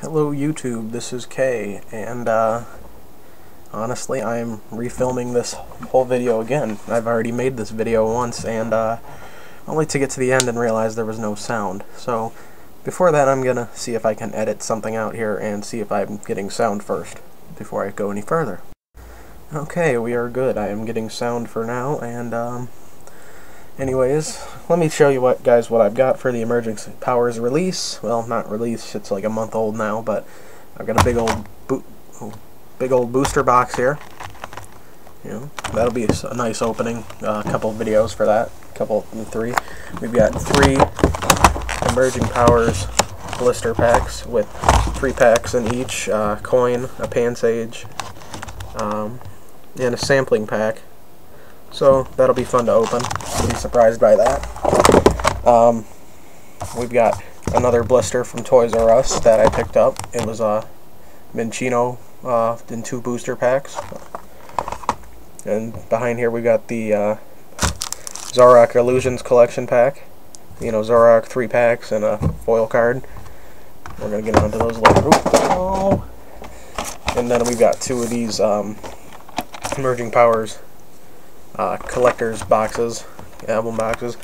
Hello YouTube, this is Kay, and uh, honestly I'm refilming this whole video again. I've already made this video once, and uh, only to get to the end and realize there was no sound. So before that I'm gonna see if I can edit something out here and see if I'm getting sound first, before I go any further. Okay, we are good. I am getting sound for now, and um, anyways, let me show you what guys what I've got for the Emerging Powers release. Well, not release, it's like a month old now, but I've got a big old big old booster box here. You know, that'll be a nice opening. A uh, couple videos for that. Couple, three. We've got three Emerging Powers blister packs with three packs in each. Uh, coin, a Pansage, um, and a sampling pack. So that'll be fun to open. Be surprised by that. Um, we've got another blister from Toys R Us that I picked up. It was a Minccino uh, in two booster packs. And behind here we got the uh, Zoroark Illusions collection pack. You know, Zoroark three packs and a foil card. We're gonna get onto those later. Oh. And then we've got two of these um, Emerging Powers uh, collector's boxes, album boxes.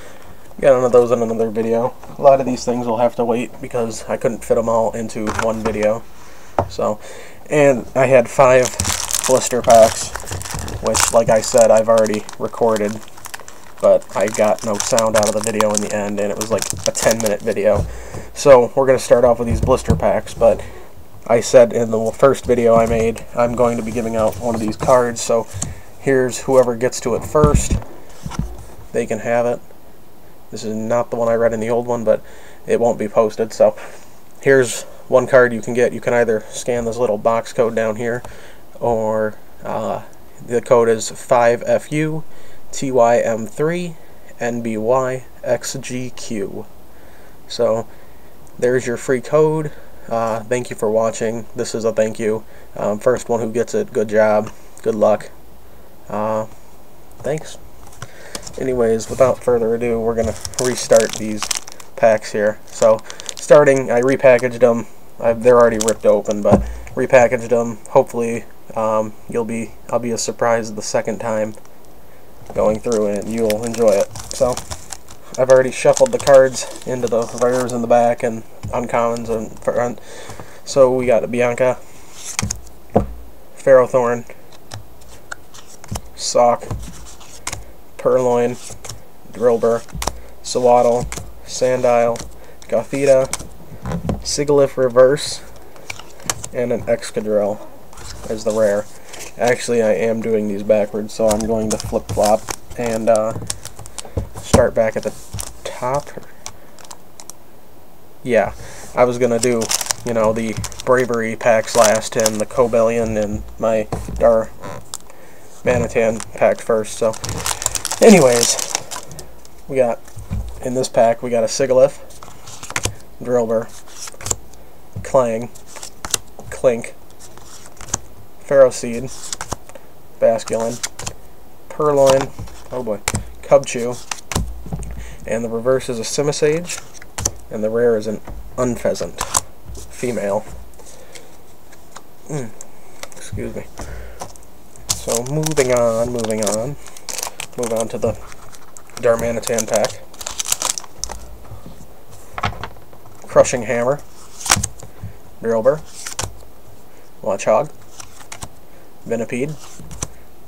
Got of those in another video. A lot of these things will have to wait because I couldn't fit them all into one video. So, and I had five blister packs, which, like I said, I've already recorded, but I got no sound out of the video in the end, and it was like a 10 minute video. So, we're going to start off with these blister packs, but I said in the first video I made, I'm going to be giving out one of these cards, so here's whoever gets to it first. They can have it. This is not the one I read in the old one, but it won't be posted, so here's one card you can get. You can either scan this little box code down here, or uh, the code is 5FU TYM3 NBY XGQ. So there's your free code. Uh, thank you for watching. This is a thank you. Um, first one who gets it, good job. Good luck. Uh, thanks. Anyways, without further ado, we're going to restart these packs here. So, starting, I repackaged them. I've, they're already ripped open, but repackaged them. Hopefully, um, you'll be, I'll be as surprised the second time going through and you'll enjoy it. So, I've already shuffled the cards into the rares in the back and uncommons and front. So we got Bianca, Ferrothorn, Sawk, Purrloin, Drillbur, Sewaddle, Sandile, Gothita, Sigilyph Reverse, and an Excadrill as the rare. Actually, I am doing these backwards, so I'm going to flip-flop and uh, start back at the top. Yeah, I was going to do, you know, the Bravery packs last and the Cobalion and my Dar Manitan pack first. So, anyways, we got, in this pack, we got a Sigilyph, Drillbur, Klang, Klink, Ferroseed, Basculin, Purrloin, oh boy, Cubchoo, and the reverse is a Simisage, and the rare is an Unfezant, female. Mm, excuse me. So moving on, moving on. Move on to the Darmanitan pack. Crushing Hammer. Drillbur. Watchog. Venipede.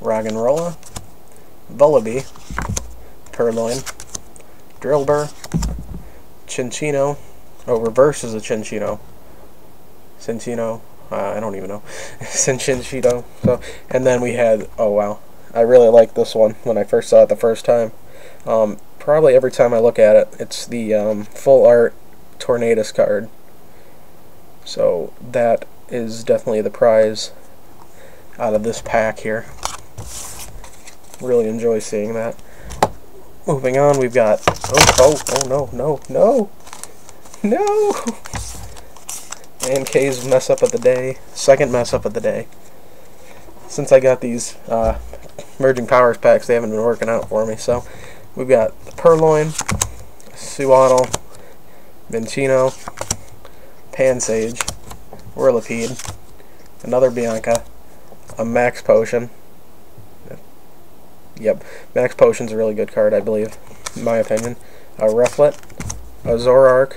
Roggenrola. Vullaby. Purrloin. Drillbur. Cinccino. Oh, reverse is a Cinccino. Cinccino. Uh, I don't even know. Cincinchito. So, and then we had, oh wow, I really like this one when I first saw it the first time. Um, probably every time I look at it, it's the um, full art Tornadus card. So that is definitely the prize out of this pack here. Really enjoy seeing that. Moving on, we've got, oh, oh, oh no, no, no, no! And K's mess up of the day. Second mess up of the day. Since I got these uh, Merging Powers packs, they haven't been working out for me. So, we've got the Purrloin, Sewaddle, Minccino, Pansage, Whirlipede, another Bianca, a Max Potion. Yep, Max Potion's a really good card, I believe, in my opinion. A Rufflet, a Zoroark,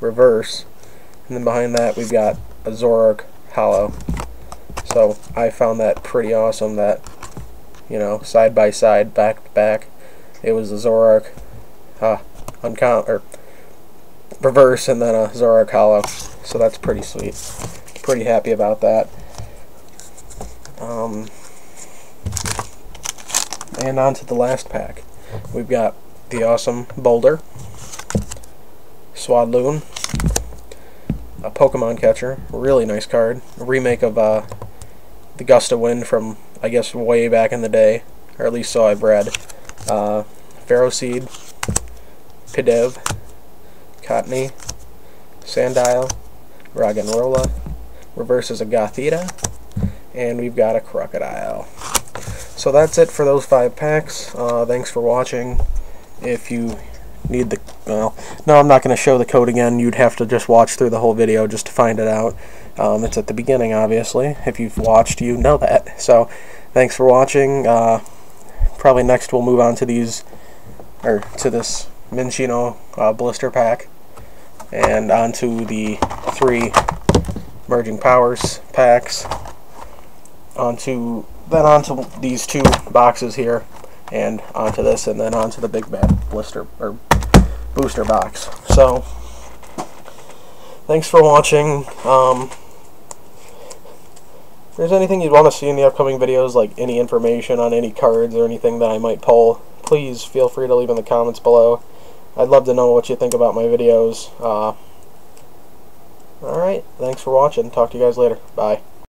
Reverse, and then behind that we've got a Zoroark Holo. So I found that pretty awesome that, you know, side by side, back to back, it was a Zoroark, uh, uncount, or reverse and then a Zoroark Holo. So that's pretty sweet. Pretty happy about that. Um, and on to the last pack. We've got the awesome Boldore, Swadloon, a Pokemon Catcher, really nice card, a remake of uh, the Gust of Wind from, I guess, way back in the day, or at least so I've read. Uh, Ferroseed, Pidove, Cottonee, Sandile, Roggenrola, reverses a Gothita, and we've got a Krookodile. So that's it for those five packs. Uh, thanks for watching. If you need the well, no, I'm not going to show the code again. You'd have to just watch through the whole video just to find it out. Um, it's at the beginning, obviously. If you've watched, you know that. So, thanks for watching. Uh, probably next we'll move on to these, or to this Minccino uh, blister pack, and onto the three merging powers packs. Onto then onto these two boxes here, and onto this, and then onto the big bad blister or booster box. So, thanks for watching. Um, if there's anything you'd want to see in the upcoming videos, like any information on any cards or anything that I might pull, please feel free to leave in the comments below. I'd love to know what you think about my videos. Uh, Alright, thanks for watching. Talk to you guys later. Bye.